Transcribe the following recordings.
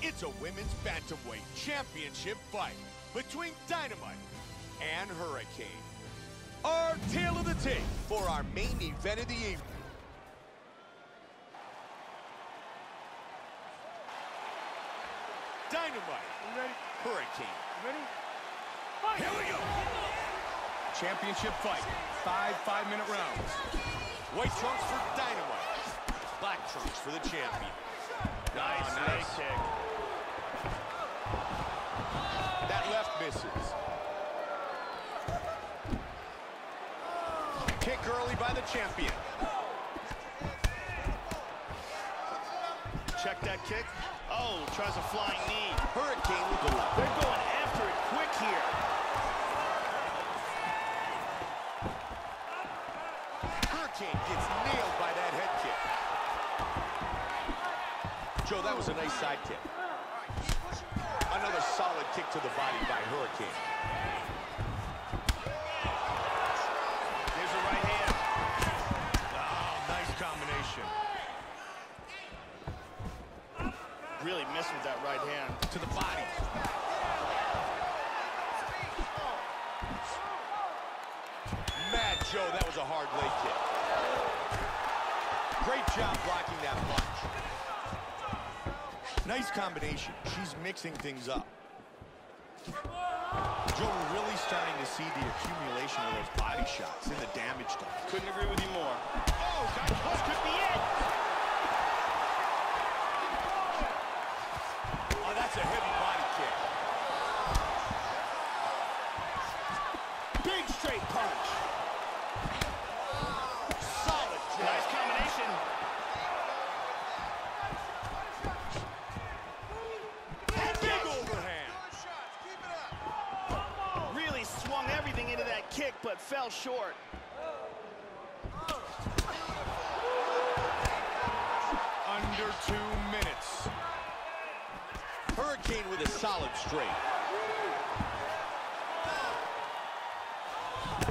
It's a women's bantamweight championship fight between Dynamite and Hurricane. Our tale of the tape for our main event of the evening. Dynamite. ready? Hurricane. Ready? Fight. Here we go. Championship fight. Five five-minute rounds. White trunks for Dynamite. Black trunks for the champion. Nice Oh, leg kick. That left misses. Kick early by the champion. Check that kick. Oh, tries a flying knee. Hurricane with the left. They're going after it quick here. Hurricane gets nailed by that head kick. Joe, that was a nice side kick. Another solid kick to the body by Hurricane. There's a right hand. Oh, nice combination. Really missed with that right hand. To the body. Mad Joe, that was a hard leg kick. Great job blocking that punch. Nice combination. She's mixing things up. Joe, we're really starting to see the accumulation of those body shots and the damage done. Couldn't agree with you more. Oh, that this could be it. Oh, that's a heavy body kick. Big straight punch. Solid jab. Nice combination. Big overhand. Really swung everything into that kick, but fell short. Under two minutes. Hurricane with a solid straight.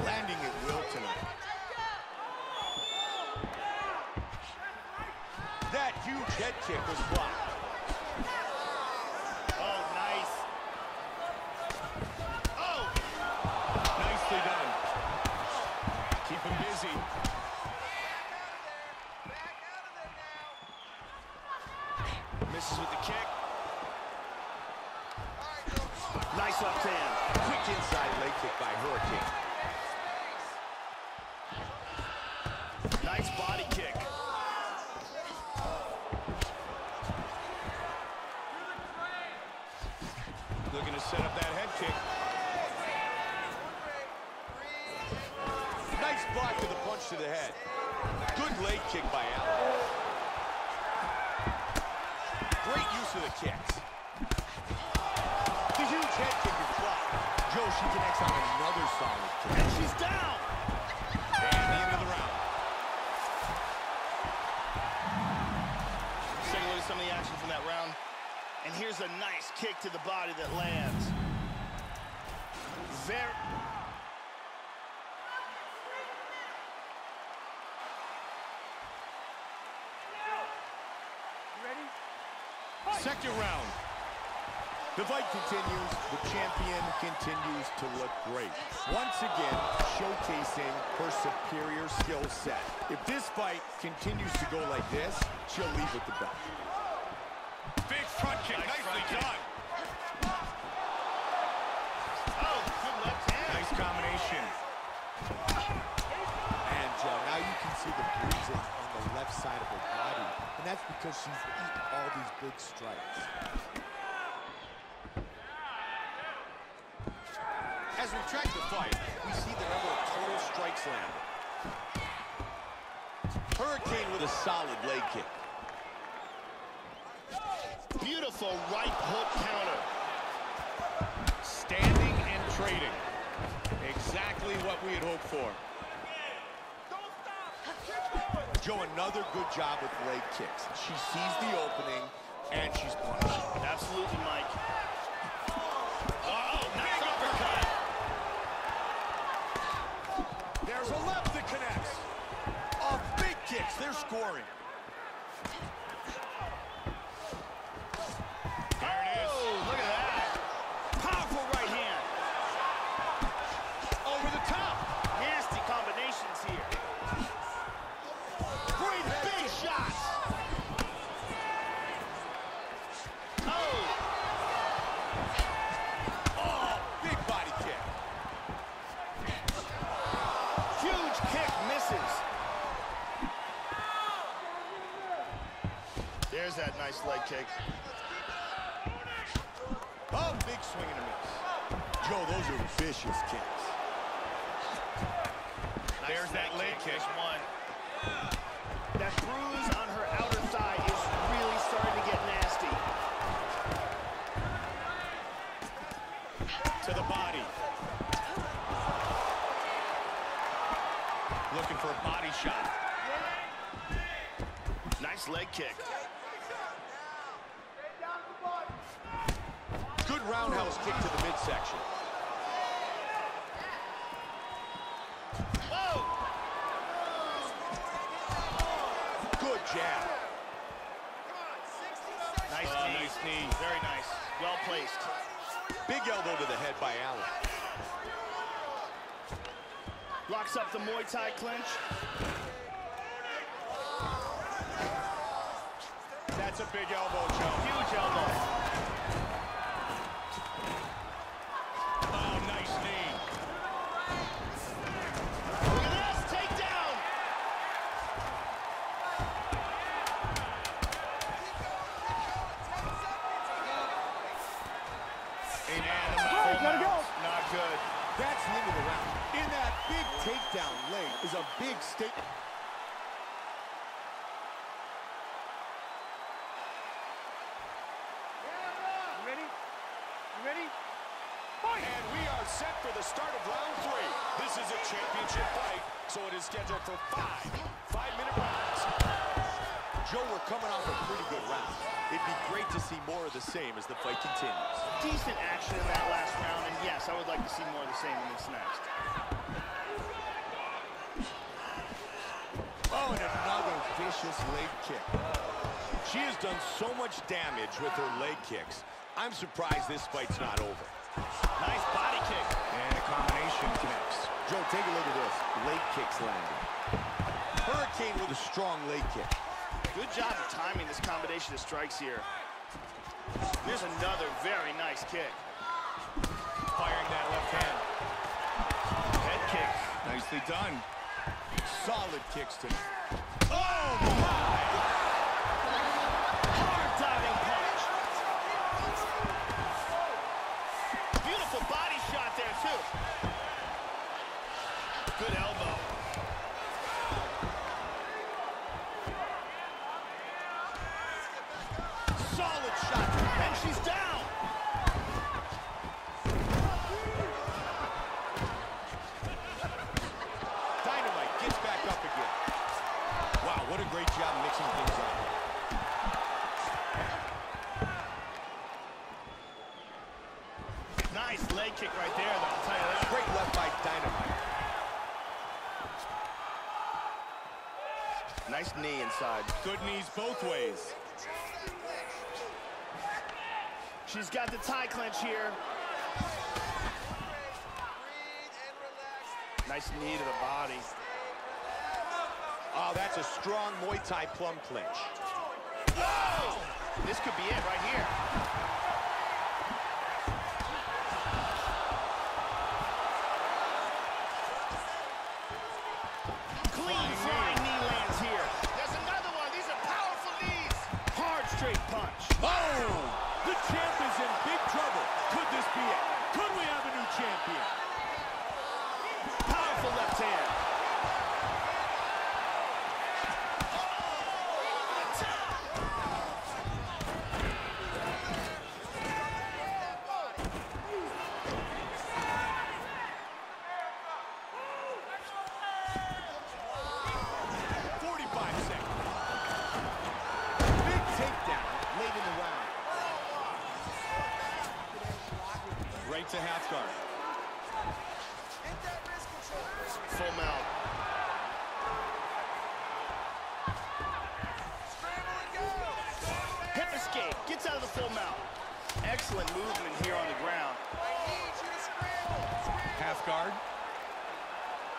Landing at will tonight. That huge head kick was blocked. Oh, nice. Oh, Nicely done. Keep him busy. misses with the kick. Nice left hand. Quick inside leg kick by Hurricane. Nice body kick. Looking to set up that head kick. Nice block to the punch to the head. Good leg kick by Allen. Great use of the kicks. The huge head kick is blocked. Joe, she connects on another solid kick. And she's down. And the end of the round. Let's take a look at some of the action from that round. And here's a nice kick to the body that lands. Very... Second round. The fight continues. The champion continues to look great. Once again, showcasing her superior skill set. If this fight continues to go like this, she'll leave with the belt. Big front kick. Nice Nicely front kick. done. Oh, good left hand. Nice combination. And Joe, now you can see the bruising on the left side of her body. And that's because she's eaten all these big strikes. As we track the fight, we see the number of total strikes landed. Hurricane with a solid leg kick. Beautiful right hook counter. Standing and trading. Exactly what we had hoped for. Joe, another good job with leg kicks. She sees the opening, and she's punishing. Absolutely, Mike. Oh, nice uppercut. There's a left that connects. Big kicks. They're scoring. Nice leg kick. Oh, big swing and a miss. Joe, those are vicious kicks. Nice There's that leg kick. One. That bruise on her outer thigh is really starting to get nasty. To the body. Looking for a body shot. Nice leg kick. Good roundhouse kick to the midsection. Whoa! Good jab. Nice Oh, knee. nice knee. Very nice. Well placed. Big elbow to the head by Allen. Locks up the Muay Thai clinch. That's a big elbow, Joe. Huge elbow. A big statement. ready? You ready? And we are set for the start of round three. This is a championship fight, so it is scheduled for five five-minute rounds. Joe, we're coming off a pretty good round. It'd be great to see more of the same as the fight continues. Decent action in that last round, and yes, I would like to see more of the same in this next. Oh, and another vicious leg kick. She has done so much damage with her leg kicks. I'm surprised this fight's not over. Nice body kick. And a combination connects. Joe, take a look at this. Leg kicks landing. Hurricane with a strong leg kick. Good job of timing this combination of strikes here. Here's another very nice kick. Firing that left hand. Head kick. Nicely done. Solid kicks to solid shot. And she's down. Dynamite gets back up again. Wow, what a great job mixing things up. Nice leg kick right there, though, I'll tell you that. Great left by Dynamite. Nice knee inside. Good knees both ways. She's got the Thai clinch here. Nice knee to the body. Oh, that's a strong Muay Thai plum clinch. Whoa! This could be it right here. Clean flying knee lands here. There's another one. These are powerful knees. Hard straight punch. Oh! The champ is in big trouble. Could this be it? Could we have a new champion? Powerful left hand. Forty-five seconds. Big takedown late in the round. Right to half guard. Full mount. Hip escape. Gets out of the full mount. Excellent movement here on the ground. Half guard.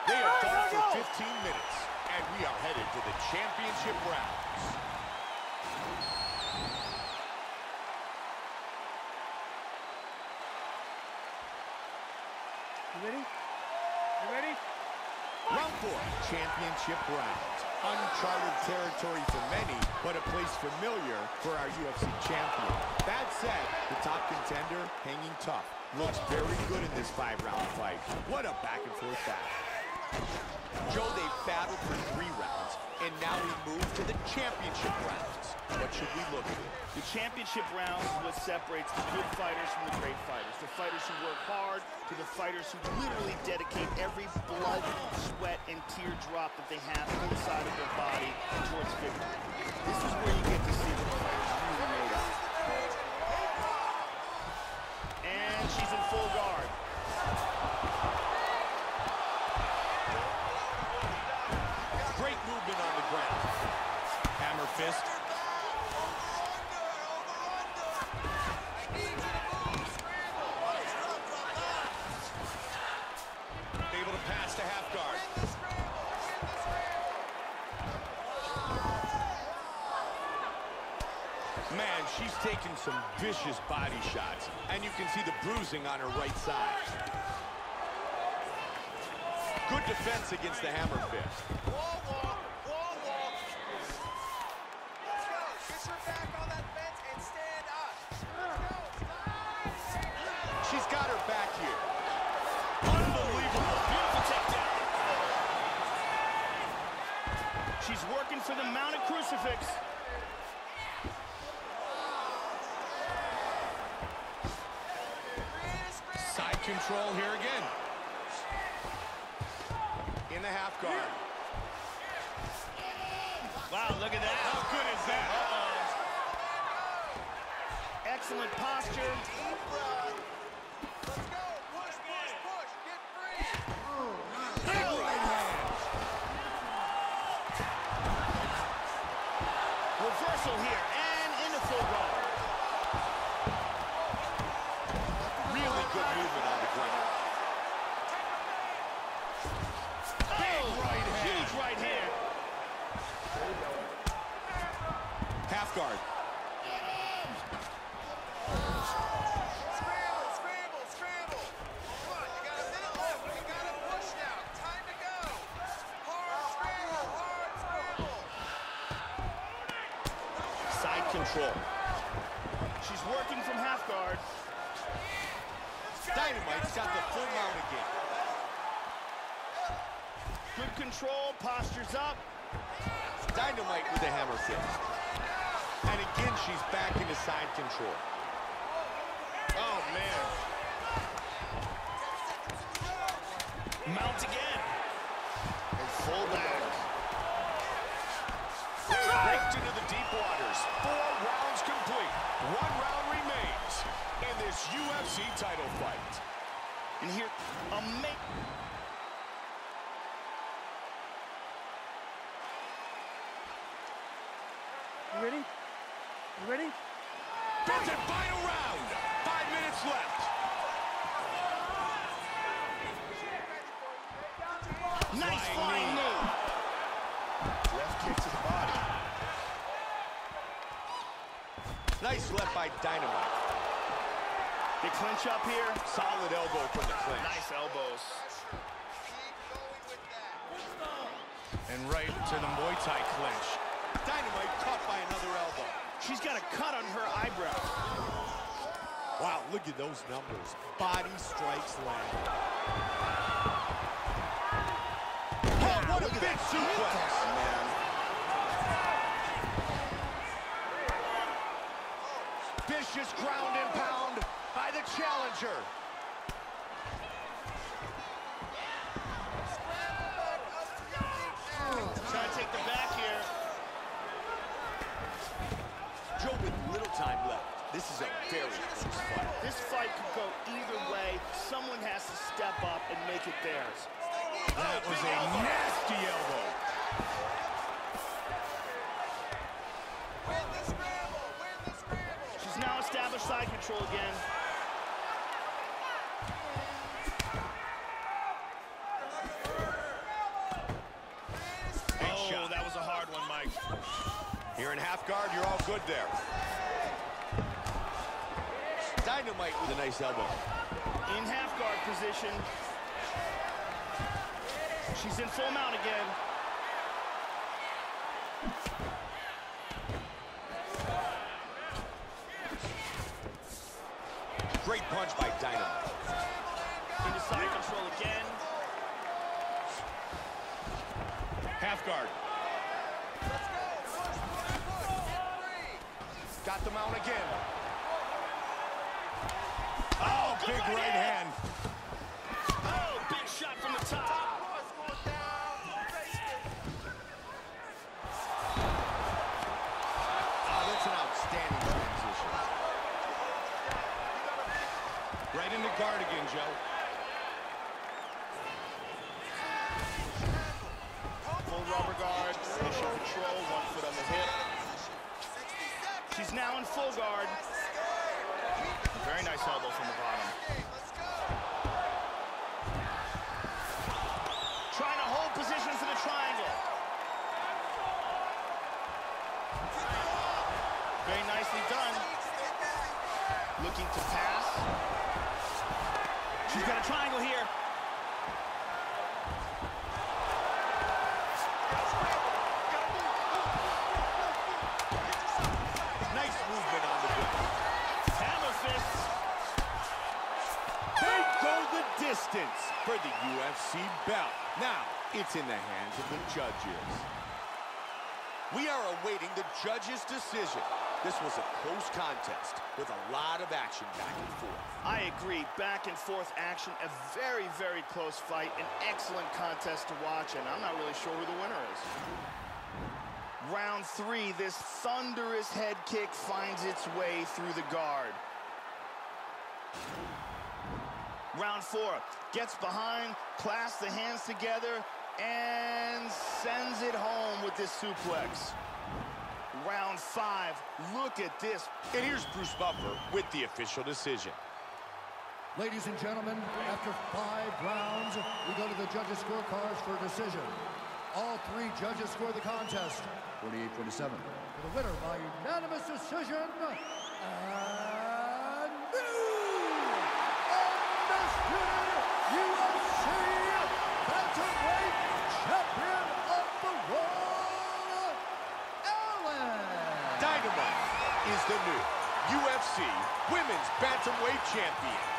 They have fought for 15 minutes, and we are headed to the championship rounds. You ready? You ready? Round four, championship round. Uncharted territory for many, but a place familiar for our UFC champion. That said, the top contender hanging tough. Looks very good in this five-round fight. What a back-and-forth battle. Joe, they battled for three rounds, and now we move to the championship rounds. What should we look for? The championship rounds is what separates the good fighters from the great fighters. The fighters who work hard to the fighters who literally dedicate every blood, sweat, and teardrop that they have inside of their body towards victory. This is where you get to see what the fighters really made of. And she's in full guard. Great movement on the ground. Hammer fist. Able to pass to half guard. Man, taking some vicious body shots, and you can see the bruising on her right side. Good defense against the hammer fist. Wall walk, wall walk. Let's go. Get your back on that fence and stand up. Let's go. She's got her back here. Unbelievable. Beautiful takedown. She's working for the mounted crucifix. Side control here again. In the half guard. Wow, look at that. How good is that? Excellent posture. Deep breath. Let's go. Push, push, push. Get free. Big right hand. Reversal here and into full guard. Really good movement on the ground. Big right hand. Huge right hand. Half guard. Scramble, scramble, scramble. Come on, you got a minute left. We got to push now. Time to go. Hard scramble, hard scramble. Side control. She's working from half guard. Dynamite's got the full mount again. Good control, postures up. Dynamite with a hammer fist. And again, she's back into side control. Oh, man. Mount again. And full back. Raked into the deep waters. Four rounds complete. One round remains in this UFC title fight. And here, amazing. You ready? You ready? Fifth and final round. Five minutes left. Nice Flying flying knee. knee. Left kick to the body. Nice left by Dynamite. They clinch up here. Solid elbow from the clinch. Nice elbows. Keep going with that. And right to the Muay Thai clinch. Dynamite caught by another elbow. She's got a cut on her eyebrow. Wow, look at those numbers. Body strikes land. Oh, what a big suplex. Vicious ground and pound by the challenger. Scramble back up to your feet now. Trying to take the back here. Joe with little time left. This is a very close fight. This fight could go either way. Someone has to step up and make it theirs. That was a nasty elbow. Side control again. Oh, that was a hard one, Mike. Here in half guard, you're all good there. Dynamite with a nice elbow. In half guard position. She's in full mount again. Great punch by Dynamite. Into side control again. Half guard. Got the mount again. Oh, big right right hand. Oh, big shot from the top. Boys going down. Basement. Oh, that's an outstanding transition. Right into guard again, Joe. Full rubber guard, mission control, one foot on the hip. 60 seconds. She's now in full guard. Very nice elbow from the bottom. Hey, let's go. Trying to hold position for the triangle. Very nicely done. Stay back. Looking to pass. She's got a triangle here. Nice movement on the bit. Hammer fist. They go the distance for the UFC belt. Now, it's in the hands of the judges. We are awaiting the judge's decision. This was a close contest with a lot of action back and forth. I agree. Back and forth action. A very, very close fight. An excellent contest to watch, and I'm not really sure who the winner is. Round three, this thunderous head kick finds its way through the guard. Round four, gets behind, clasps the hands together, and sends it home with this suplex. Round five, look at this. And here's Bruce Buffer with the official decision. Ladies and gentlemen, after five rounds, we go to the judges' scorecards for a decision. All three judges score the contest 48-47. For the winner by unanimous decision, and new undisputed UFC bantamweight champion of the world, Allen. Dynamite is the new UFC Women's Bantamweight Champion.